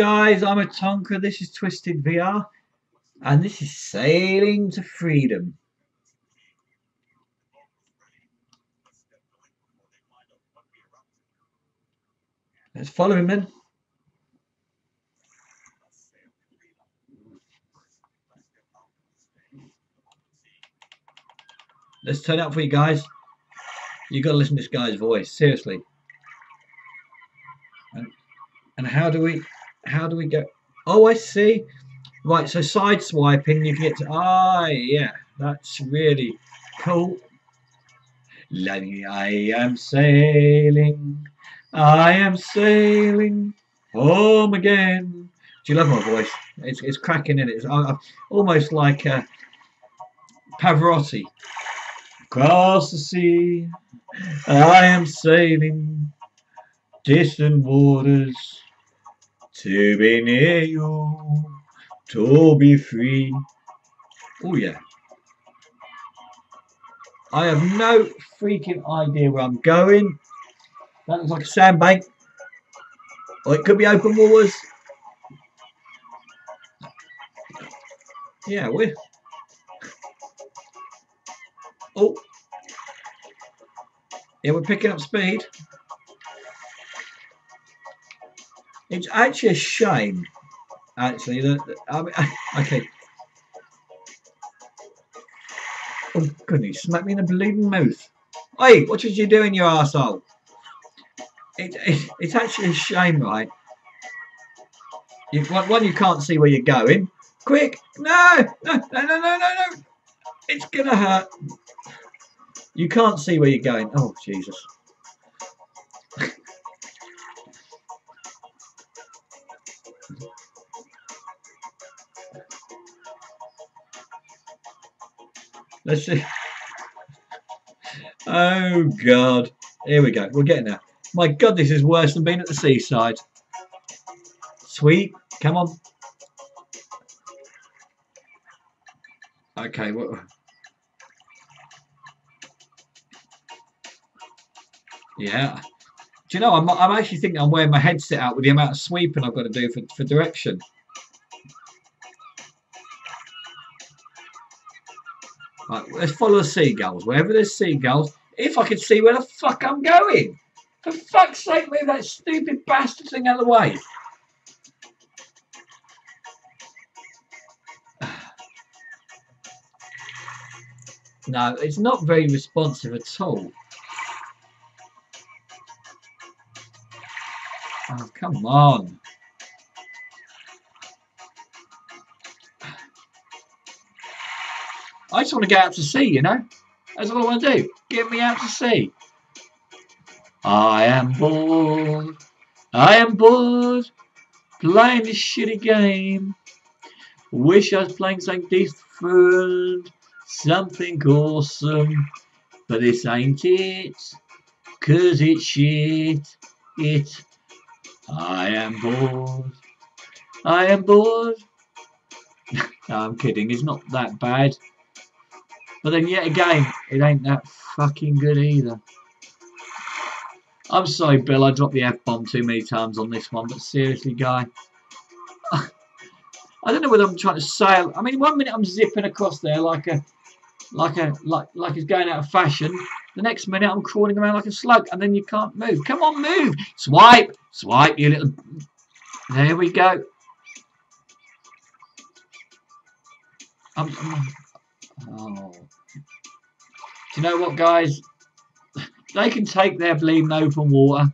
guys, I'm Otonka. This is Twisted VR, and this is Sailing to Freedom. Let's follow him then. Let's turn up for you guys. You got to listen to this guy's voice, seriously. And, and how do we, how do we go? Oh, I see. Right, so side swiping, you get to, ah, yeah, that's really cool. I am sailing, I am sailing home again. Do you love my voice? It's, it's cracking in it. It's uh, almost like uh, Pavarotti. Across the sea, I am sailing distant waters to be near you, to be free. Oh yeah. I have no freaking idea where I'm going. That looks like a sandbank. Or it could be open waters. Yeah, we're Oh. Yeah, we're picking up speed. It's actually a shame, actually, that, I mean, okay. Oh, goodness, smack me in the bleeding mouth. Hey, what did you do in your arsehole? It, it, it's actually a shame, right? You, one, you can't see where you're going. Quick! No! No, no, no, no, no, no! It's gonna hurt. You can't see where you're going. Oh, Jesus. Let's see. Oh, God. Here we go. We're getting there. My God, this is worse than being at the seaside. Sweet. Come on. Okay, Well, Yeah. Do you know, I'm, I'm actually thinking I'm wearing my headset out with the amount of sweeping I've got to do for, for direction. Right, let's follow the seagulls. Wherever there's seagulls, if I could see where the fuck I'm going. For fuck's sake, move that stupid bastard thing out of the way. No, it's not very responsive at all. Oh, come on. I just want to get out to sea, you know? That's all I want to do. Get me out to sea. I am bored. I am bored playing this shitty game. Wish I was playing something different, something awesome. But this ain't it, cause it's shit. It I am bored. I am bored. no, I'm kidding. It's not that bad. But then yet again, it ain't that fucking good either. I'm sorry, Bill. I dropped the F-bomb too many times on this one. But seriously, guy. I don't know whether I'm trying to sail. I mean, one minute I'm zipping across there like a, like a, like, like it's going out of fashion. The next minute I'm crawling around like a slug and then you can't move. Come on, move. Swipe. Swipe, you little... There we go. Um, oh. Do you know what, guys? They can take their bleeding open water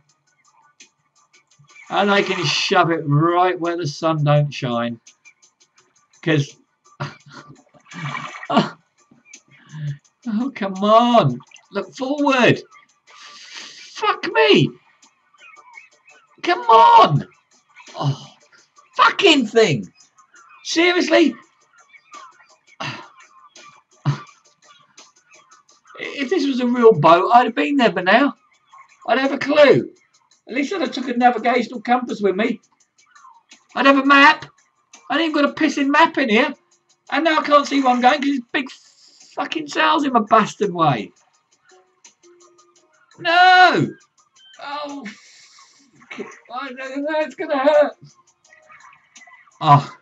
and they can shove it right where the sun don't shine. Because... oh, oh, come on. Look forward. Fuck me. Come on. Oh, fucking thing. Seriously? If this was a real boat, I'd have been there by now. I'd have a clue. At least I'd have took a navigational compass with me. I'd have a map. I ain't got a pissing map in here. And now I can't see where I'm going because it's big fucking sails in my bastard way. No! Oh, I know it's gonna hurt. Oh.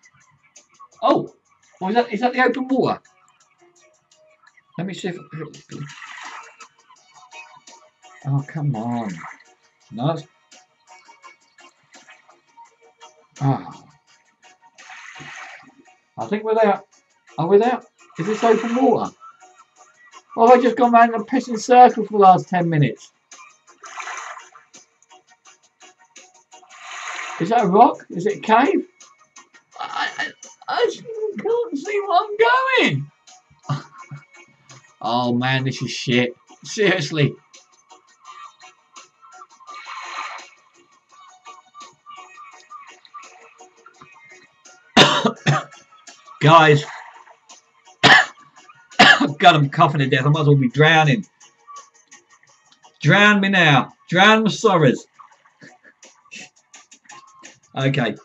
Oh. Oh, is that, is that the open water? Let me see if... Oh, come on. No. Oh. I think we're there. Are we there? Is this open water? Have I just gone round in a pissing circle for the last 10 minutes? Is that a rock? Is it a cave? I, I, I can't see where I'm going. Oh man, this is shit. Seriously. Guys, God, I'm coughing to death. I might as well be drowning. Drown me now. Drown my sorrows. okay.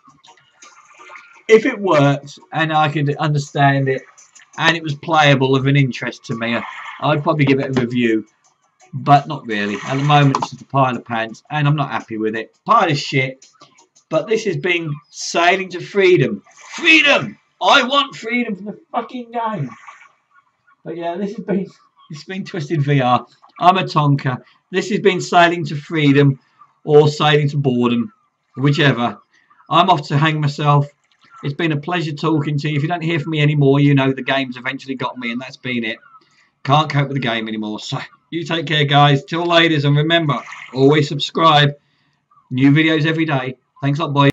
If it works and I could understand it and it was playable of an interest to me, I'd probably give it a review. But not really. At the moment, it's just a pile of pants and I'm not happy with it. Pile of shit. But this has been sailing to freedom. Freedom! I want freedom from the fucking game. But yeah, this has been this has been Twisted VR. I'm Otonka. This has been sailing to freedom or sailing to boredom, whichever. I'm off to hang myself. It's been a pleasure talking to you. If you don't hear from me anymore, you know the game's eventually got me, and that's been it. Can't cope with the game anymore. So you take care, guys. Till ladies, and remember, always subscribe. New videos every day. Thanks a lot, boys.